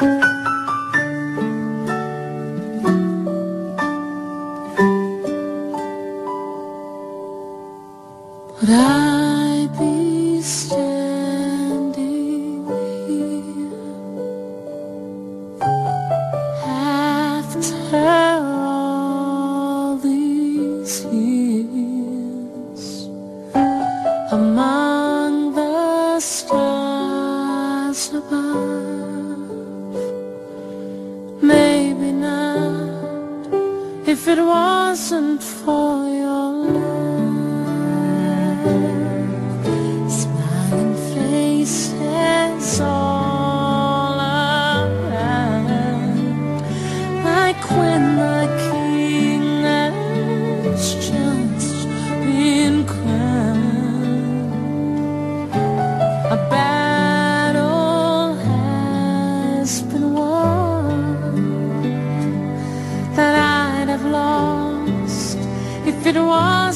Would I be standing here after all these years among the stars above? If it wasn't for your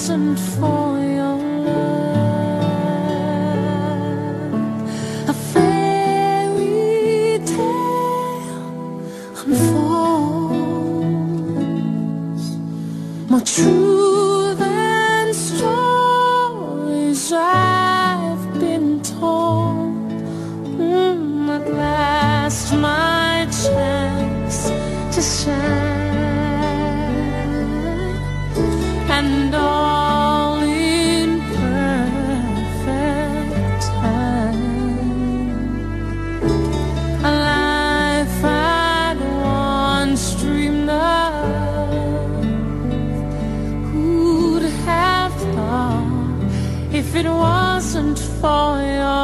wasn't for your love. A fairy tale unfolds more true than stories I've been told. Mm, at last, my chance to shine, and all for your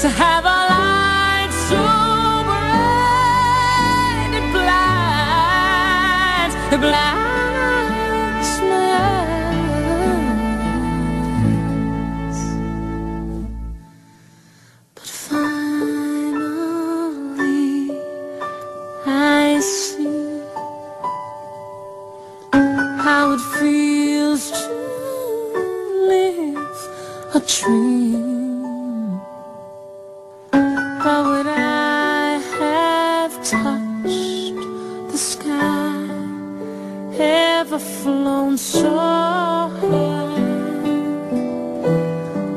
to have a light so bright it blinds, it blinds my eyes. But finally, I see how it feels to live a dream. Ever flown so high?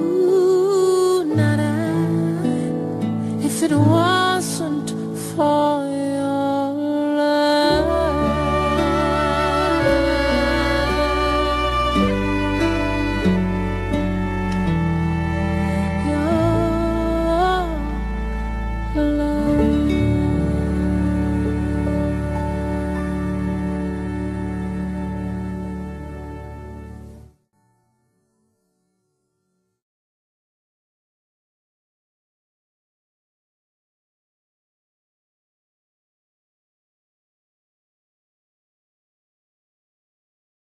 Ooh, not I, if it for